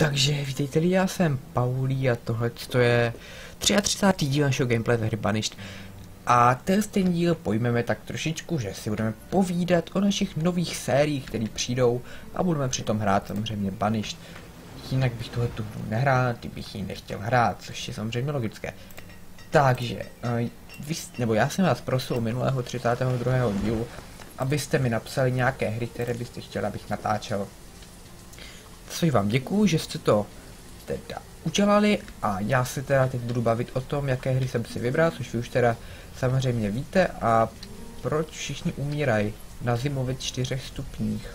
Takže vítejte lidi, já jsem Paulí a tohle to je 33. díl našeho gameplay ve hry Banished. A ten stejný díl pojmeme tak trošičku, že si budeme povídat o našich nových sériích, které přijdou a budeme přitom hrát samozřejmě Banished. Jinak bych tuhle tu nehrál, kdybych ji nechtěl hrát, což je samozřejmě logické. Takže, uh, vy, nebo já jsem vás prosil minulého 32. dílu, abyste mi napsali nějaké hry, které byste chtěli, abych natáčel Svi vám děkuju, že jste to teda udělali a já se teda teď budu bavit o tom, jaké hry jsem si vybral, což vy už teda samozřejmě víte a proč všichni umírají na zimu ve čtyřech stupních.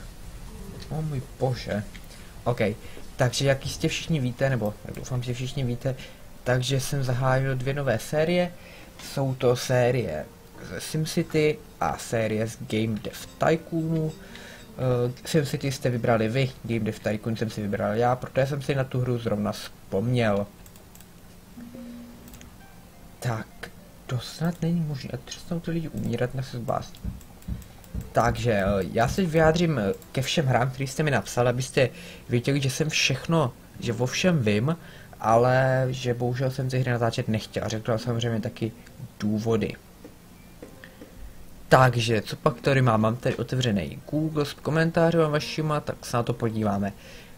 O můj bože. OK, takže jak jistě všichni víte, nebo doufám, že všichni víte, takže jsem zahájil dvě nové série. Jsou to série ze SimCity a série z Game Dev Tycoonu. Uh, SimCity jste vybrali vy, Game Dev Tycoon jsem si vybral já, protože jsem si na tu hru zrovna vzpomněl. Tak, to snad není možné, a přestanou ty lidi umírat, na se zbást. Takže eh, já se vyjádřím eh, ke všem hrám, který jste mi napsal, abyste věděli, že jsem všechno, že o všem vím, ale že bohužel jsem ty hry natáčet nechtěl. A řekl samozřejmě taky důvody. Takže, co pak tady mám? Mám tady otevřený Google s komentáři vašima, tak se na to podíváme.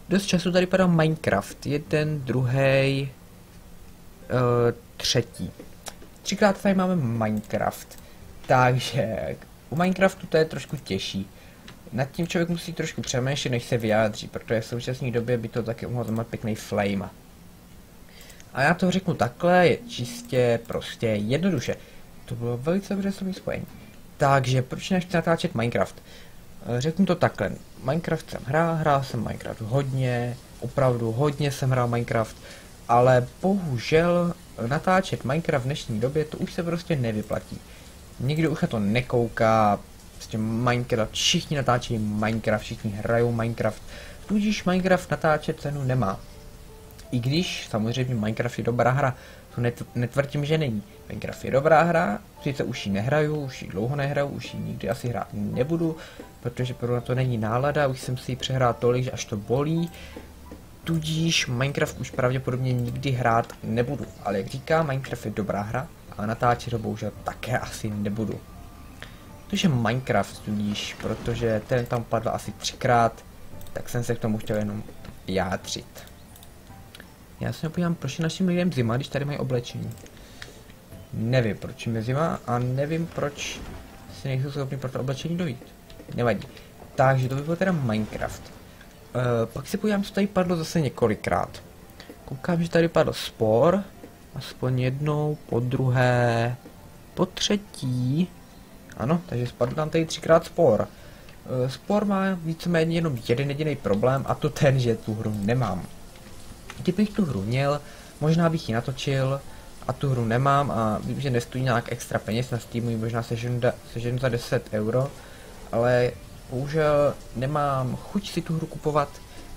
Dost času tady padá Minecraft, jeden, druhý, uh, třetí. Třikrát tady máme Minecraft. Takže, u Minecraftu to je trošku těžší. Nad tím člověk musí trošku přemýšlet, než se vyjádří, protože v současné době by to taky mohlo znamenat pěkný flame. A já to řeknu takhle, je čistě, prostě, jednoduše. To bylo velice dobře spojení. Takže proč nechci natáčet Minecraft? Eh, řeknu to takhle. Minecraft jsem hrál, hrál jsem Minecraft hodně, opravdu hodně jsem hrál Minecraft, ale bohužel natáčet Minecraft v dnešní době to už se prostě nevyplatí. Nikdo už na to nekouká, prostě Minecraft, všichni natáčejí Minecraft, všichni hrajou Minecraft, tudíž Minecraft natáčet cenu nemá. I když samozřejmě Minecraft je dobrá hra, netvrdím, že není. Minecraft je dobrá hra, sice už ji nehraju, už ji dlouho nehraju, už ji nikdy asi hrát nebudu, protože pro na to není nálada, už jsem si ji přehrál tolik, že až to bolí. Tudíž Minecraft už pravděpodobně nikdy hrát nebudu. Ale jak říkám, Minecraft je dobrá hra a natáčet ho bohužel také asi nebudu. Takže Minecraft tudíž, protože ten tam padl asi třikrát, tak jsem se k tomu chtěl jenom vyjádřit. Já se nepodívám, proč je našim lidem zima, když tady mají oblečení. Nevím, proč je zima a nevím, proč si nejsou schopni pro to oblečení dojít. Nevadí. Takže to by byl teda Minecraft. Uh, pak si podívám, co tady padlo zase několikrát. Koukám, že tady padl spor. Aspoň jednou, po druhé, po třetí. Ano, takže spadl tam tady třikrát spor. Uh, spor má víceméně jenom jeden jediný problém a to ten, že tu hru nemám. Kdybych tu hru měl, možná bych ji natočil a tu hru nemám a vím, že nestojí nějak extra peněz na Steamu, možná seženu, za 10 euro, ale bohužel nemám chuť si tu hru kupovat,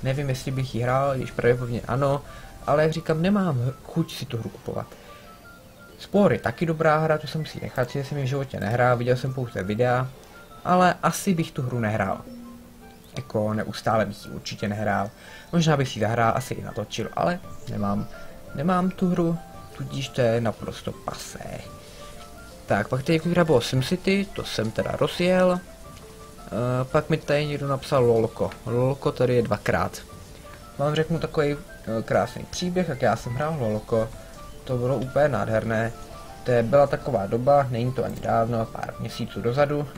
nevím, jestli bych ji hrál, když pravděpodobně ano, ale jak říkám, nemám chuť si tu hru kupovat. Spore taky dobrá hra, tu jsem si nechat, že jsem ji v životě nehrál, viděl jsem pouze videa, ale asi bych tu hru nehrál jako neustále bych ji určitě nehrál. Možná bych si zahrál, asi i natočil, ale nemám, nemám tu hru, tudíž to je naprosto pasé. Tak, pak tady hra bylo SimCity, to jsem teda rozjel. Uh, pak mi tady někdo napsal Lolko. Lolko tady je dvakrát. Vám řeknu takový uh, krásný příběh, jak já jsem hrál Lolko. To bylo úplně nádherné. To byla taková doba, není to ani dávno, pár měsíců dozadu,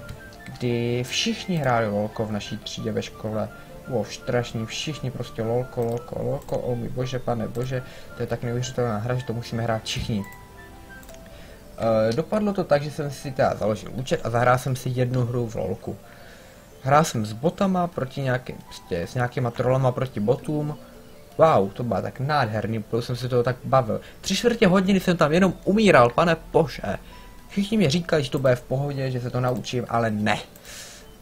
kdy všichni hráli lolko v naší třídě ve škole. Bylo strašný, všichni prostě lolko, lolko, lolko, o můj bože, pane bože, to je tak neuvěřitelná hra, že to musíme hrát všichni. E, dopadlo to tak, že jsem si teda založil účet a zahrál jsem si jednu hru v lolku. Hrál jsem s botama proti nějakým, prostě s nějakýma trolama proti botům. Wow, to bylo tak nádherný, byl jsem si toho tak bavil. Tři čtvrtě hodiny jsem tam jenom umíral, pane bože. Všichni mi říkali, že to bude v pohodě, že se to naučím, ale ne.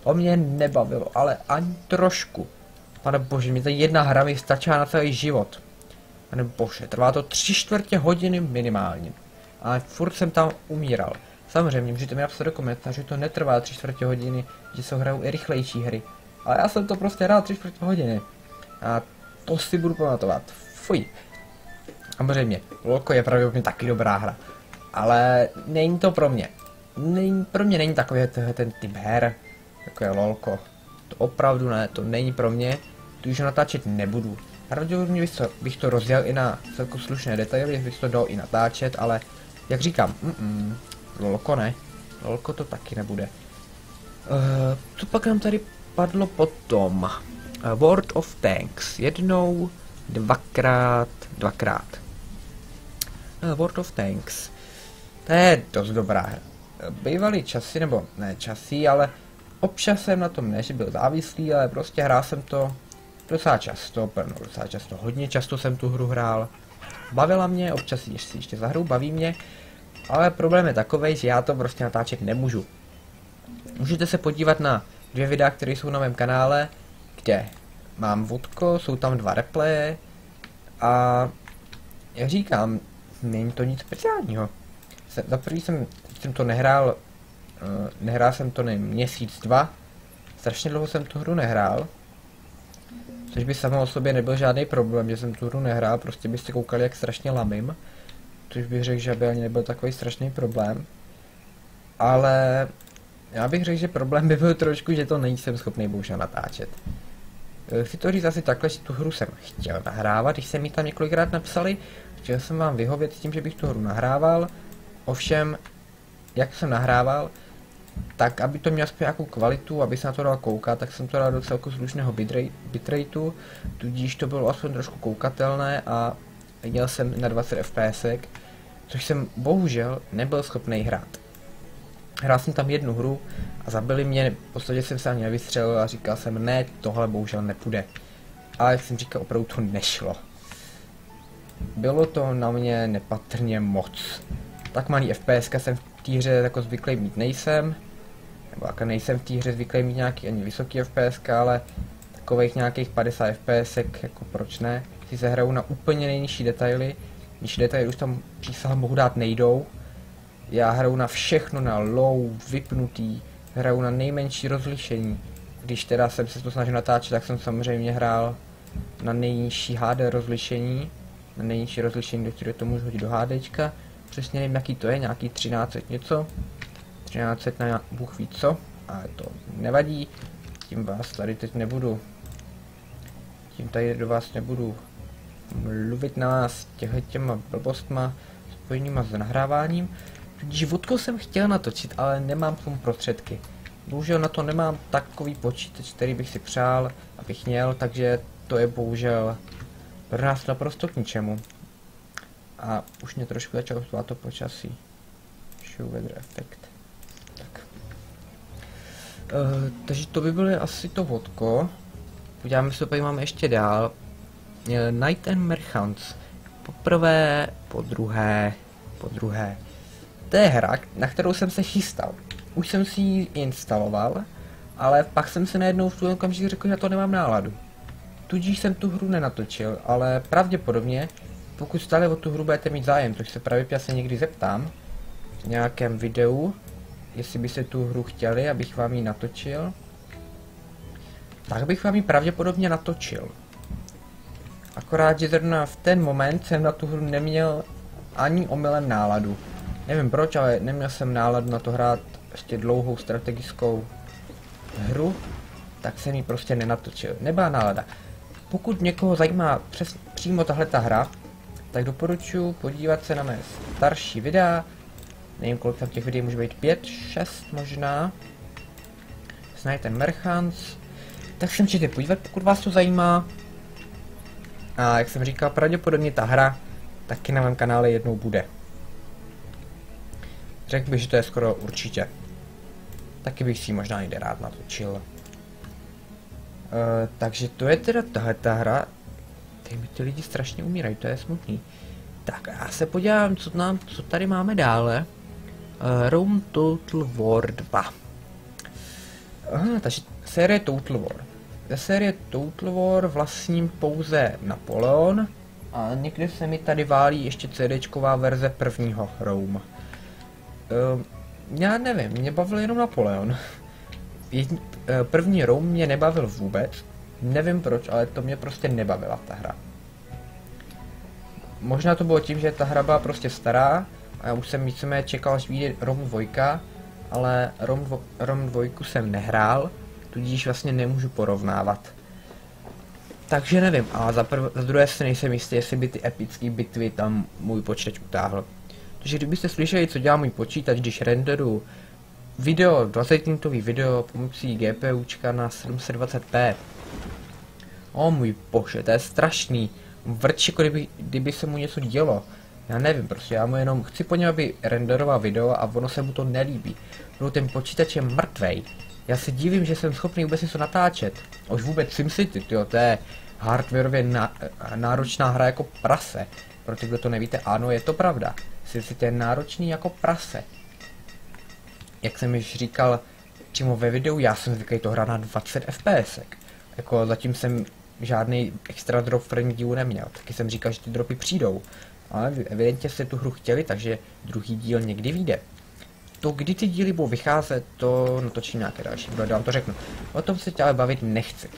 To mě nebavilo, ale ani trošku. Pane bože, mi ta jedna hra mi stačila na celý život. Pane bože, trvá to tři čtvrtě hodiny minimálně. Ale furt jsem tam umíral. Samozřejmě, můžete mi napsat do komentářů, že to netrvá tři čtvrtě hodiny, že se hrajou i rychlejší hry. Ale já jsem to prostě hrál tři čtvrtě hodiny. A to si budu pamatovat. Fuj. Samozřejmě, Lolko je pravděpodobně taky dobrá hra. Ale není to pro mě. Není, pro mě není takový ten typ her, jako je Lolko. To opravdu ne, to není pro mě. Tu už natáčet nebudu. Pravděpodobně bych to, bych to rozdělil i na celku slušné detaily, bych to dal i natáčet, ale jak říkám, mm -mm, Lolko ne. Lolko to taky nebude. Uh, co pak nám tady padlo potom? Uh, World of Tanks. Jednou, dvakrát, dvakrát. Uh, World of Tanks. To je dost dobrá hra. Bývaly časy, nebo ne časy, ale občas jsem na tom ne, že byl závislý, ale prostě hrál jsem to docela často, no docela často, hodně často jsem tu hru hrál. Bavila mě, občas si ještě, ještě zahru, baví mě, ale problém je takový, že já to prostě natáčet nemůžu. Můžete se podívat na dvě videa, které jsou na mém kanále, kde mám vodko, jsou tam dva replaye a jak říkám, není to nic speciálního. Za prvý jsem, jsem to nehrál, uh, nehrál jsem to nevím, měsíc, dva, strašně dlouho jsem tu hru nehrál, což by samo o sobě nebyl žádný problém, že jsem tu hru nehrál, prostě byste koukali, jak strašně lamím, což bych řekl, že by ani nebyl takový strašný problém, ale já bych řekl, že problém by byl trošku, že to nejsem schopný bohužel natáčet. Eh, chci to říct asi takhle, že tu hru jsem chtěl nahrávat, když jsem mi tam několikrát napsali, chtěl jsem vám vyhovět s tím, že bych tu hru nahrával, ovšem, jak jsem nahrával, tak aby to mělo aspoň nějakou kvalitu, aby se na to dal koukat, tak jsem to dal do celku slušného bitrateu, tudíž to bylo aspoň trošku koukatelné a jel jsem na 20 fps, což jsem bohužel nebyl schopný hrát. Hrál jsem tam jednu hru a zabili mě, v podstatě jsem se ani nevystřelil a říkal jsem, ne, tohle bohužel nepůjde. Ale jak jsem říkal, opravdu to nešlo. Bylo to na mě nepatrně moc. Tak malý FPS jsem v té hře jako zvyklý mít nejsem. Nebo jako nejsem v té hře zvyklý mít nějaký ani vysoký FPS, ale takových nějakých 50 FPS, jako proč ne. Si se hrajou na úplně nejnižší detaily. Nižší detaily už tam čísla mohu dát nejdou, já hraju na všechno, na low, vypnutý, hraju na nejmenší rozlišení. Když teda jsem se to snažil natáčet, tak jsem samozřejmě hrál na nejnižší HD rozlišení, na nejnižší rozlišení, do kterého to můžu hodit do HDčka. Přesně nevím, jaký to je, nějaký 13 něco. 13 na Bůh ví co, ale to nevadí. Tím vás tady teď nebudu, tím tady do vás nebudu mluvit na vás těhle těma blbostma spojenýma s nahráváním. Životko jsem chtěl natočit, ale nemám k tomu prostředky. Bohužel na to nemám takový počítač, který bych si přál, abych měl, takže to je bohužel pro nás naprosto k ničemu. A už mě trošku začalo zvát to počasí. Show weather effect. Tak. Uh, takže to by bylo asi to vodko. Podíváme se, tady máme ještě dál. Uh, Night and Merchants. Poprvé, po druhé, po druhé. To je hra, na kterou jsem se chystal. Už jsem si ji instaloval, ale pak jsem se najednou v tu okamžik řekl, že to nemám náladu. Tudíž jsem tu hru nenatočil, ale pravděpodobně, pokud stále o tu hru budete mít zájem, což se právě se někdy zeptám, v nějakém videu, jestli byste tu hru chtěli, abych vám ji natočil, tak bych vám ji pravděpodobně natočil. Akorát, že zrovna v ten moment jsem na tu hru neměl ani omylem náladu. Nevím proč, ale neměl jsem náladu na to hrát ještě dlouhou strategickou hru, tak jsem ji prostě nenatočil. Nebyla nálada. Pokud někoho zajímá přes, přímo tahle ta hra, tak doporučuji podívat se na mé starší videa. Nevím, kolik tam těch videí může být, 5, 6 možná. Snajte ten Merchants. Tak se můžete podívat, pokud vás to zajímá. A jak jsem říkal, pravděpodobně ta hra taky na mém kanále jednou bude. Řekl bych, že to je skoro určitě. Taky bych si možná někde rád natočil. Uh, takže to je teda tahle ta hra. Mi ty lidi strašně umírají, to je smutný. Tak já se podívám, co, nám, co tady máme dále. Uh, Rome Total War 2. Aha, takže série Total War. Ze série Total War vlastním pouze Napoleon a někde se mi tady válí ještě CDčková verze prvního Rome. Uh, já nevím, mě bavil jenom Napoleon. Jedn, uh, první Rome mě nebavil vůbec. Nevím proč, ale to mě prostě nebavila ta hra. Možná to bylo tím, že ta hra byla prostě stará a já už jsem víceméně čekal, až vyjde ROM 2, ale ROM, dvo, ROM 2 jsem nehrál, tudíž vlastně nemůžu porovnávat. Takže nevím, a za, prv, za druhé si nejsem jistý, jestli by ty epické bitvy tam můj počítač utáhl. Takže kdybyste slyšeli, co dělá můj počítač, když renderu video, 20 minutový video pomocí GPUčka na 720p. O můj bože, to je strašný. Vrč, jako kdyby, kdyby se mu něco dělo. Já nevím, prostě já mu jenom chci po něm, aby renderoval video a ono se mu to nelíbí. No ten počítač je mrtvej. Já se divím, že jsem schopný vůbec něco natáčet. Už vůbec SimCity, tyjo, to je hardwareově náročná hra jako prase. Pro ty, kdo to nevíte, ano, je to pravda. SimCity je náročný jako prase. Jak jsem již říkal přímo ve videu, já jsem zvyklý to hrát na 20 fps. Jako zatím jsem žádný extra drop v prvním dílu neměl. Taky jsem říkal, že ty dropy přijdou. Ale evidentně jste tu hru chtěli, takže druhý díl někdy vyjde. To, kdy ty díly budou vycházet, to natočí nějaké další video, vám to řeknu. O tom se tě ale bavit nechci.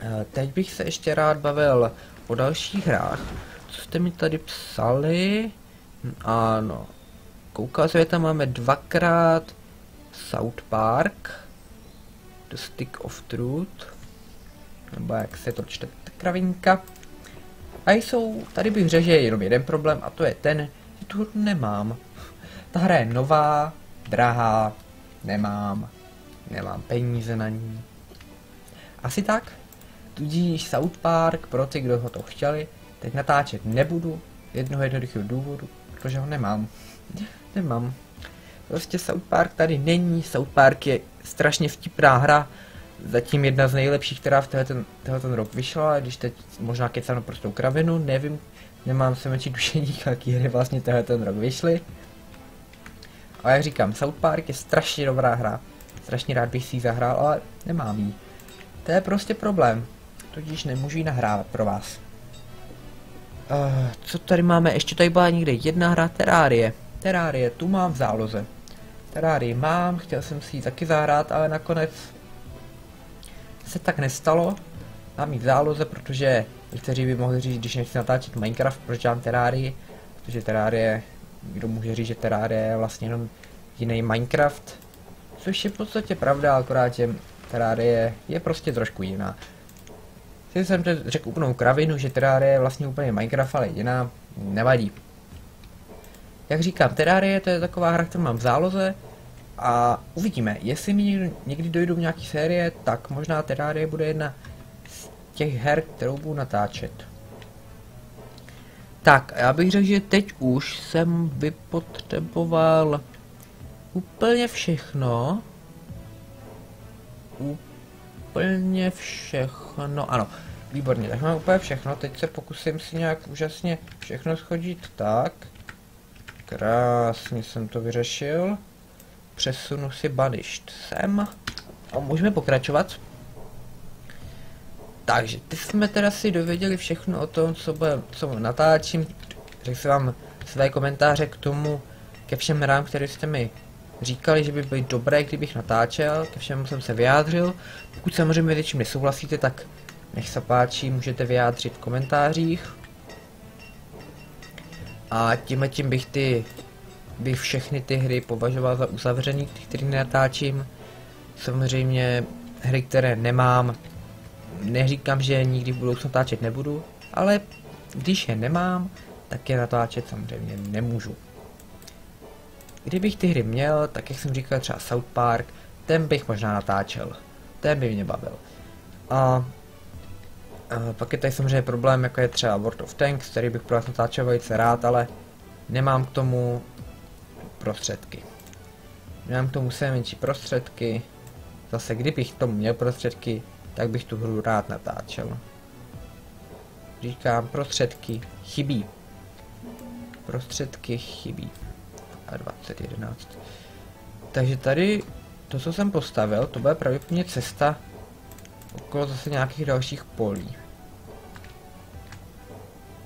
Eh, teď bych se ještě rád bavil o dalších hrách. Co jste mi tady psali? Hm, ano. Koukal že tam máme dvakrát South Park. The Stick of Truth. Nebo jak se to čte, kravinka. A jsou, tady bych řekl, že je jenom jeden problém a to je ten, že tu nemám. Ta hra je nová, drahá, nemám, nemám peníze na ní. Asi tak. Tudíž South Park, pro ty, kdo ho to chtěli, teď natáčet nebudu, jednoho jednoduchého důvodu, protože ho nemám. nemám. Prostě South Park tady není, South Park je strašně vtipná hra, zatím jedna z nejlepších, která v tenhle ten, rok vyšla, když teď možná kecám prostou kravinu, nevím, nemám se menší dušení, jaký hry vlastně tenhle ten rok vyšly. A jak říkám, South Park je strašně dobrá hra, strašně rád bych si ji zahrál, ale nemám ji. To je prostě problém, tudíž nemůžu ji nahrávat pro vás. Uh, co tady máme? Ještě tady byla někde jedna hra Terrarie. Terrarie, tu mám v záloze. Terrarie mám, chtěl jsem si ji taky zahrát, ale nakonec se tak nestalo. Mám v záloze, protože někteří by mohli říct, když nechci natáčet Minecraft, proč dělám Terrarii, protože Terrarie, kdo může říct, že Terrarie je vlastně jenom jiný Minecraft, což je v podstatě pravda, akorát, že Terrarie je prostě trošku jiná. Sice jsem to řekl úplnou kravinu, že Terrarie je vlastně úplně Minecraft, ale jiná, nevadí. Jak říkám, Terrarie to je taková hra, kterou mám v záloze, a uvidíme, jestli mi někdy, někdy dojdou nějaký série, tak možná Terrarie bude jedna z těch her, kterou budu natáčet. Tak, já bych řekl, že teď už jsem vypotřeboval úplně všechno. Úplně všechno, ano, výborně, tak mám úplně všechno, teď se pokusím si nějak úžasně všechno schodit tak. Krásně jsem to vyřešil přesunu si baništ sem a můžeme pokračovat. Takže teď jsme teda si dověděli všechno o tom, co, bude, co natáčím. Řekl jsem vám své komentáře k tomu, ke všem hrám, které jste mi říkali, že by byly dobré, kdybych natáčel, ke všem jsem se vyjádřil. Pokud samozřejmě větším nesouhlasíte, tak nech se páči, můžete vyjádřit v komentářích. A tím tím bych ty bych všechny ty hry považoval za uzavřený, který natáčím. Samozřejmě hry, které nemám, neříkám, že nikdy v budoucnu natáčet nebudu, ale když je nemám, tak je natáčet samozřejmě nemůžu. Kdybych ty hry měl, tak jak jsem říkal třeba South Park, ten bych možná natáčel. Ten by mě bavil. A, a pak je tady samozřejmě problém, jako je třeba World of Tanks, který bych pro vás natáčel velice rád, ale nemám k tomu prostředky. Mám k tomu se menší prostředky. Zase kdybych tomu měl prostředky, tak bych tu hru rád natáčel. Říkám, prostředky chybí. Prostředky chybí. A 2011. Takže tady, to co jsem postavil, to bude pravděpodobně cesta okolo zase nějakých dalších polí.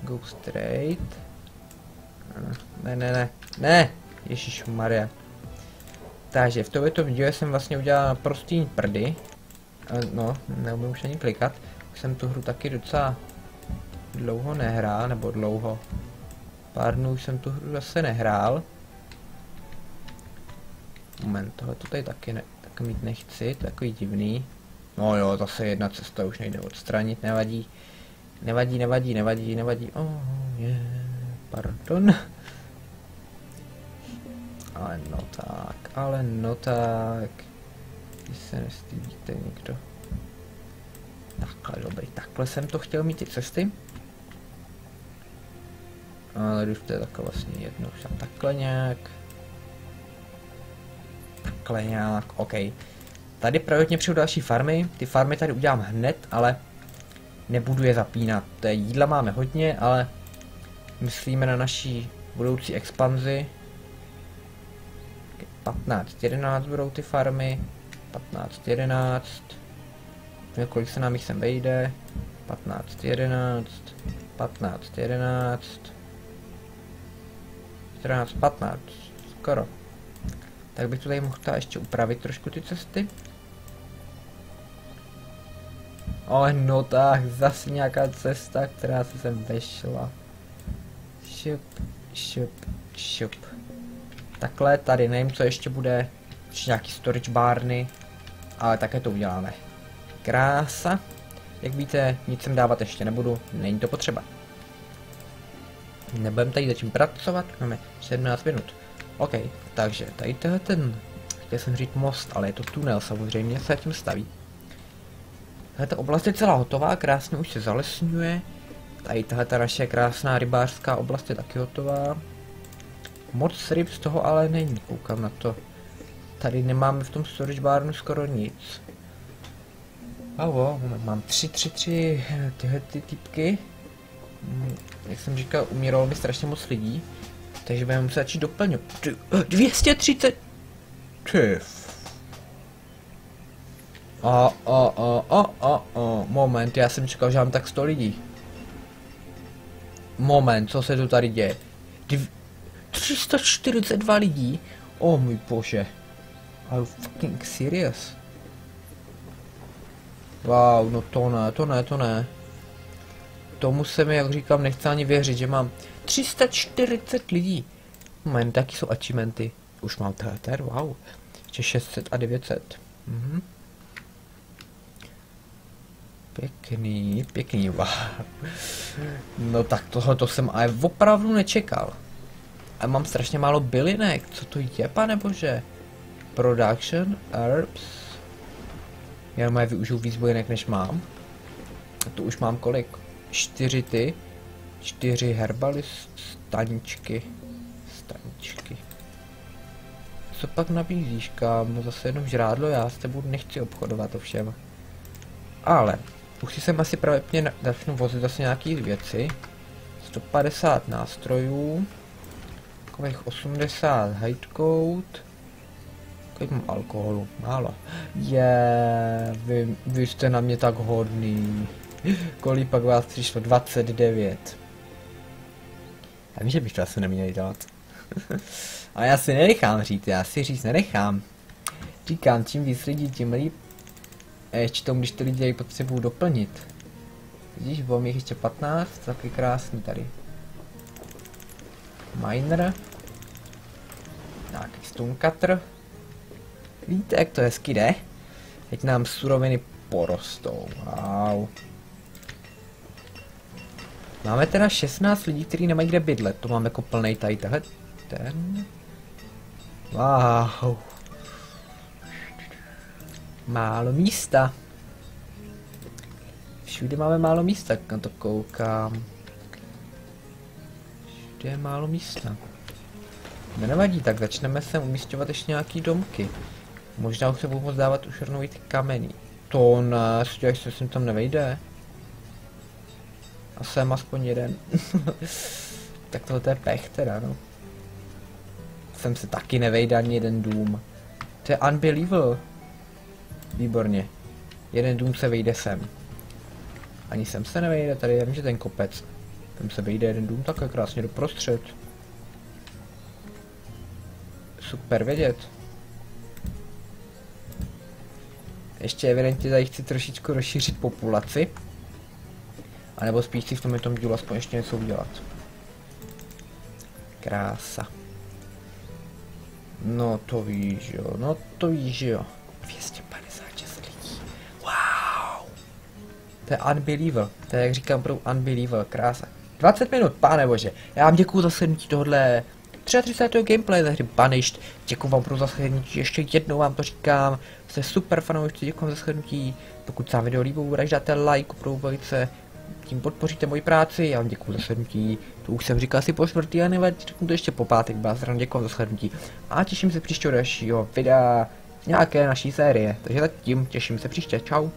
Go straight. Ne, ne, ne, ne, Ježíš Maria. Takže v tomto díle jsem vlastně udělal prostý prdy. No, neumím už ani klikat. Už jsem tu hru taky docela dlouho nehrál, nebo dlouho. Pár dnů už jsem tu hru zase nehrál. Moment, tohle to tady taky ne, tak mít nechci, to je takový divný. No jo, zase jedna cesta už nejde odstranit, nevadí. Nevadí, nevadí, nevadí, nevadí. Oh, yeah. Pardon. Ale no tak, ale no tak. Když se nestydíte někdo. Takhle, dobrý. Takhle jsem to chtěl mít ty cesty. Ale už to je takhle vlastně jedno. Už tam takhle nějak. Takhle nějak, OK. Tady pravděpodobně přijdu další farmy. Ty farmy tady udělám hned, ale nebudu je zapínat. Té jídla máme hodně, ale myslíme na naší budoucí expanzi. 15, 11 budou ty farmy. 15, 11. Kolik se nám jich sem vejde? 15, 11. 15, 11. 14, 15. Skoro. Tak bych to tady mohl ještě upravit trošku ty cesty. Ale no tak, zase nějaká cesta, která se sem vešla. Šup, šup, šup. Takhle, tady nevím, co ještě bude. Ještě nějaký storage barny. Ale také to uděláme. Krása. Jak víte, nic sem dávat ještě nebudu, není to potřeba. Nebudem tady začít pracovat, máme 17 minut. OK, takže tady tohle ten, chtěl jsem říct most, ale je to tunel samozřejmě, se tím staví. Tahle oblast je celá hotová, krásně už se zalesňuje. Tady tahle ta naše krásná rybářská oblast je taky hotová. Moc ryb z toho ale není, koukám na to. Tady nemáme v tom storage barnu skoro nic. Avo, mám tři, tři, tři tyhle ty typky. Mm, Jak jsem říkal, umíralo mi strašně moc lidí. Takže budeme muset začít doplňovat. Ty, 230! Ty. A, a, a, a, a, a, moment, já jsem čekal, že mám tak 100 lidí. Moment, co se tu tady děje? Dv 342 lidí? Oh, můj bože. Are you fucking serious? Wow, no to ne, to ne, to ne. Tomu se mi, jak říkám, nechce ani věřit, že mám 340 lidí. Moment, taky jsou achievementy. Už mám téter, wow. Ještě 600 a 900. Mhm. Pěkný, pěkný, wow. No tak tohle to jsem ale opravdu nečekal. A mám strašně málo bylinek, co to je, pane bože? Production, herbs. Já má využiju víc bylinek, než mám. A tu už mám kolik? Čtyři ty. Čtyři herbalist, staničky. Staničky. Co pak nabízíš, kámo? Zase jenom žrádlo, já s tebou nechci obchodovat ovšem. Ale, už si jsem asi pravděpodobně začnu vozit zase nějaký věci. 150 nástrojů. Takových 80 hidecoat. Kolik mám alkoholu? Málo. Je, yeah, vy, vy jste na mě tak hodný. Kolik pak vás přišlo? 29. Já vím, že bych to asi neměl dělat. Ale já si nenechám říct, já si říct nenechám. Říkám, čím víc lidí, tím líp. Ještě tomu, když ty lidi tady potřebují doplnit. Vidíš, bylo mi ještě 15, taky krásný tady. Miner. Stone cutter. Víte, jak to hezky jde? Teď nám suroviny porostou. Wow. Máme teda 16 lidí, kteří nemají kde bydlet. To máme jako plnej tady tahle. Ten. Wow. Málo místa. Všude máme málo místa, na to koukám. Všude je málo místa. No nevadí, tak začneme sem umístěvat ještě nějaký domky. Možná už se budu moct dávat už rovnou ty kameny. To ne, že se sem tam nevejde. A jsem aspoň jeden. tak tohle je pech teda, no. Sem se taky nevejde ani jeden dům. To je unbelievable. Výborně. Jeden dům se vejde sem. Ani sem se nevejde, tady je že ten kopec. Tam se vejde jeden dům takhle krásně doprostřed. Super vědět. Ještě evidentně tady chci trošičku rozšířit populaci. A nebo spíš si v tom tom dílu aspoň ještě něco udělat. Krása. No to víš jo, no to víš jo. 256 lidí. Wow. To je unbeliever. To je jak říkám pro unbeliever, krása. 20 minut, pane bože. Já vám děkuju za slednutí tohle 33. gameplay ze hry Banished. Děkuji vám pro zashlednutí, ještě jednou vám to říkám. Jste super fanoušci, děkuji za zashlednutí. Pokud se vám video líbilo, radši dáte like, se, tím podpoříte moji práci. Já vám děkuji za slednutí. To už jsem říkal asi po čtvrtý, a nevadí, řeknu to ještě po pátek, byla zrovna děkuji za slednutí. A těším se příštího dalšího videa nějaké naší série. Takže zatím těším se příště, čau.